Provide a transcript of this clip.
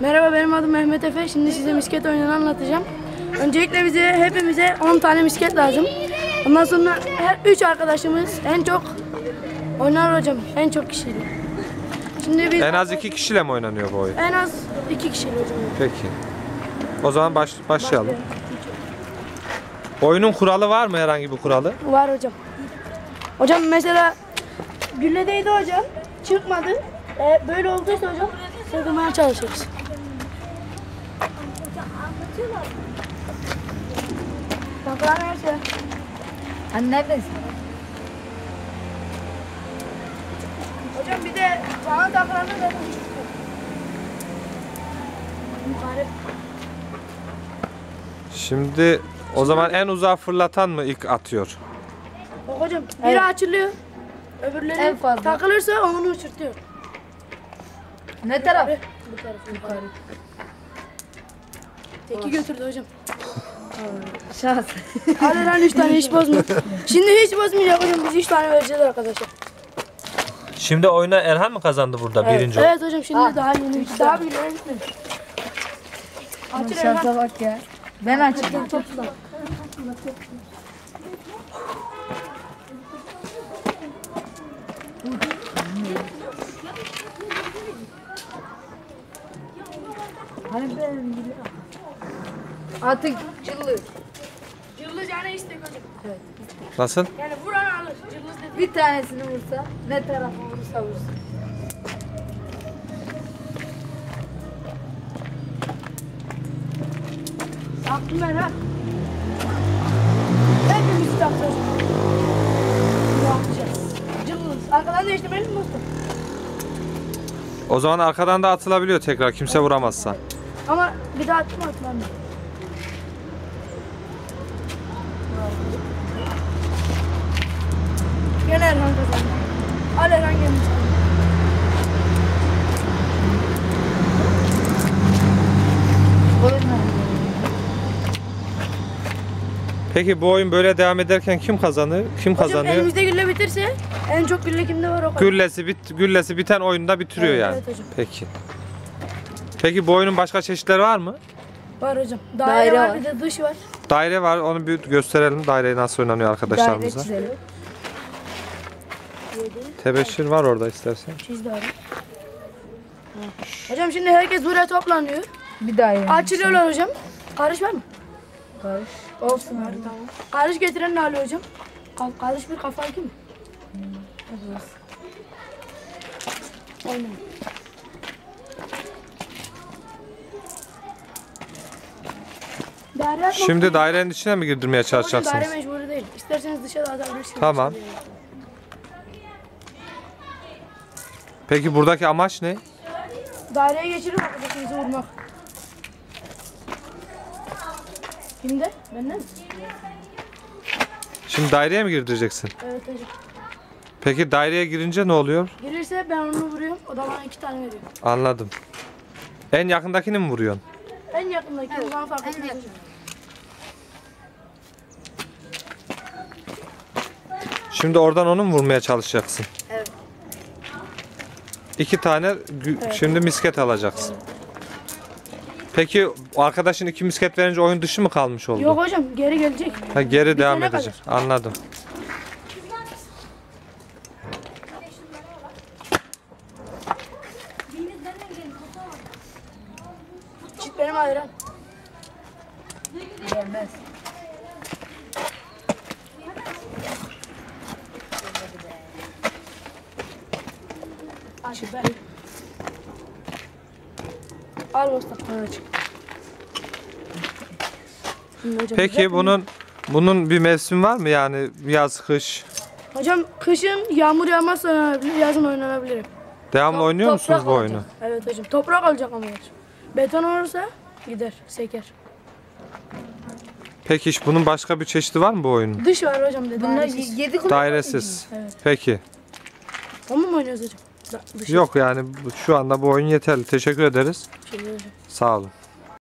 Merhaba benim adım Mehmet Efe. Şimdi size misket oyununu anlatacağım. Öncelikle bize hepimize 10 tane misket lazım. Ondan sonra her 3 arkadaşımız en çok oynar hocam. En çok kişiyle. Şimdi biz En az iki kişiyle mi oynanıyor bu oyun? en az 2 kişiyle hocam. Peki. O zaman baş, başlayalım. Oyunun kuralı var mı herhangi bir kuralı? Var hocam. Hocam mesela gülledeydi hocam. Çıkmadı. E, böyle olduysa hocam sığdırmaya çalışırız. Bakalım her şey. Hani neredesin? Hocam bir de bana takılanı da Yukarı. Şimdi o zaman en uzağa fırlatan mı ilk atıyor? Bak hocam biri Evet. açılıyor. Öbürleri En fazla. takılırsa onu uçurtuyor. Ne taraf? Bu tarafa yukarı. Teki götürdü hocam. Şans. Hadi lan 3 tane hiç bozma. Şimdi hiç bozmayacak hocam. Biz 3 tane vereceğiz arkadaşlar. Şimdi oyuna Erhan mı kazandı burada Evet, evet hocam şimdi daha yeni. Daha bir ileri gitmedi. Açın. Şansa bak ya. Ben açayım. Hani ben Artık cıllı. Cıllız yani istek hocam. Nasıl? Yani vuran alır. Cıllız dedi. Bir tanesini vursa ne tarafa vurursa vursun. Aklım ver ha. Hepimiz takacağız. Ne yapacağız? Cıllız. Arkadan değiştirmeli mi dostum? O zaman arkadan da atılabiliyor tekrar kimse vuramazsa. Ama bir daha atma atmam. Gene Erhan kazandı. Al Erhan gelmiş. Oyun Peki bu oyun böyle devam ederken kim kazanır? Kim Hocam kazanıyor? elimizde gülle bitirse en çok gülle kimde var o kadar. Güllesi bit güllesi biten oyunda bitiriyor Evet, yani. evet hocam. Peki. Peki bu oyunun başka çeşitleri var mı? Var hocam. Daire, Daire var, var. bir de dış var. Daire var. Onu bir gösterelim. Daireyi nasıl oynanıyor arkadaşlarımıza. çizelim. Tebeşir var orada istersen. Çizdi abi. Hocam şimdi herkes buraya toplanıyor. Bir daha yiyelim. Açılıyorlar hocam. Karış var mı? Karış. Olsun abi. Tamam. Karış getiren ne alıyor hocam? Ka- Karış bir kafa iki mi? Aynen. Daire Şimdi dairenin içine mi girdirmeye Hocam daire çalışacaksınız? mecburi değil. İsterseniz dışarı atabilirsiniz. Tamam. Peki buradaki amaç ne? Daireye geçirip arkadaşınızı vurmak. Kimde? Bende mi? Şimdi daireye mi girdireceksin? Evet hocam. Peki daireye girince ne oluyor? Girirse ben onu vuruyorum. O da bana iki tane veriyor. Anladım. En yakındakini mi vuruyorsun? En yakındaki o zaman fark etmez. Şimdi oradan onu mu vurmaya çalışacaksın? Evet. İki tane gü- şimdi misket alacaksın. Peki arkadaşın iki misket verince oyun dışı mı kalmış oldu? Yok hocam geri gelecek. Ha, geri devam tane edecek. Anladım. Çift benim ayran. Gelmez. Açık ben. Al Mustafa. Hocam, Peki bunun bunun bir mevsim var mı yani yaz kış? Hocam kışın yağmur yağmazsa oynanabilir, yazın oynanabilir. Devamlı Top- oynuyor musunuz bu oyunu? Evet hocam. Toprak olacak ama hocam. Beton olursa gider, seker. Peki hiç bunun başka bir çeşidi var mı bu oyunun? Dış var hocam dedi. Bunlar dairesiz. yedi kulak. Dairesiz. Evet. Peki. Onu mu oynuyoruz hocam? Dışı. Yok yani şu anda bu oyun yeterli. Teşekkür ederiz. Şey. Sağ olun.